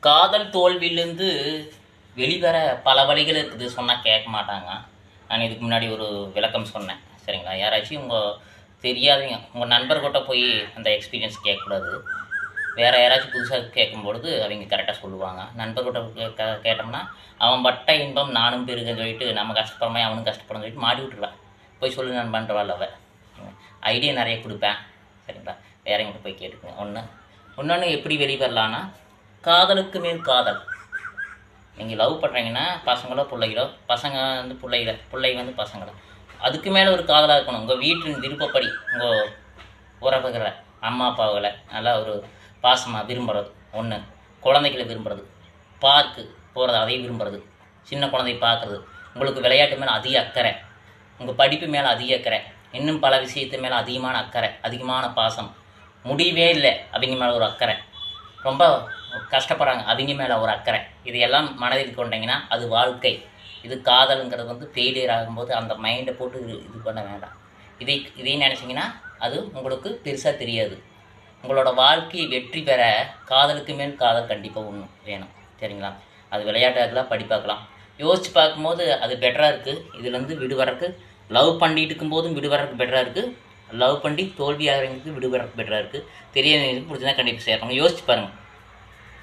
காதல் தோல்வியிலேருந்து வெளிவர பல வழிகள் இருக்குது சொன்னால் கேட்க மாட்டாங்க. நான் இதுக்கு முன்னாடி ஒரு விளக்கம் சொன்னேன். சரிங்களா? யாராச்சும் உங்கள் தெரியாதவங்க உங்கள் நண்பர்கிட்ட போய் அந்த எக்ஸ்பீரியன்ஸ் கேட்கக்கூடாது. வேறு யாராச்சும் புதுசாக கேட்கும்பொழுது அவங்க கரெக்டாக சொல்லுவாங்க. நண்பர்கிட்ட கே- கேட்டோம்னா அவன் பட்ட இன்பம் நானும் பெருகன்னு சொல்லிட்டு நம்ம கஷ்டப்படுறமே அவனும் கஷ்டப்படும் சொல்லிட்டு மாடி விட்டுருவேன். போய் சொல்லு நான் பண்ணுறவாள் அவள் ஐடியா நிறைய கொடுப்பேன். சரிங்களா? வேறவங்கிட்ட போய் கேட்டுக்கோங்க. ஒன்று இன்னொன்று எப்படி வெளிவரலான்னா காதலுக்கு மேல் காதல். நீங்கள் லவ் பண்ணுறீங்கன்னா பசங்களோ பிள்ளைகளோ பசங்க வந்து பிள்ளைகள பிள்ளை வந்து பசங்களோ. அதுக்கு மேலே ஒரு காதலாக இருக்கணும். உங்கள் வீட்டின் விருப்பப்படி உங்கள் உறவுகளை அம்மா அப்பாவுகளை நல்லா ஒரு பாசமாக விரும்புகிறது ஒன்று குழந்தைகளை விரும்புறது. பார்க்கு போகிறது அதை விரும்புறது. சின்ன குழந்தை பார்க்குறது. உங்களுக்கு விளையாட்டு மேலே அதிக அக்கறை. உங்கள் படிப்பு மேலே அதிக அக்கறை. இன்னும் பல விஷயத்து மேலே அதிகமான அக்கறை அதிகமான பாசம். முடியவே இல்லை அப்படிங்கிற மேலே ஒரு அக்கறை. ரொம்ப கஷ்டப்படுறாங்க. அவங்க மேலே ஒரு அக்கறை. இதையெல்லாம் மனதில் கொண்டீங்கன்னா அது வாழ்க்கை. இது காதலுங்கிறது வந்து ஃபெயிலியர் ஆகும்போது அந்த மைண்டை போட்டு இது இது பண்ண வேண்டாம். இதை இதை நினச்சிங்கன்னா அது உங்களுக்கு பெருசாக தெரியாது. உங்களோட வாழ்க்கையை வெற்றி பெற காதலுக்கு மேல் காதல் கண்டிப்பாக ஒன்று வேணும். சரிங்களா? அது விளையாட்டாக்கலாம் படிப்பாக்கலாம் யோசித்து பார்க்கும்போது அது பெட்டராக இருக்குது இதுலேருந்து விடுவரக்கு லவ் பண்ணிட்டு இருக்கும்போதும் விடுவரக்கு பெட்டராக இருக்குது லவ் பண்ணி தோல்வி ஆகிறவங்களுக்கு விடுவரக்கு பெட்டராக இருக்குது தெரியாதவங்களுக்கு பிடிச்சினா கண்டிப்பாக சேரணும் யோசிச்சு பாருங்கள்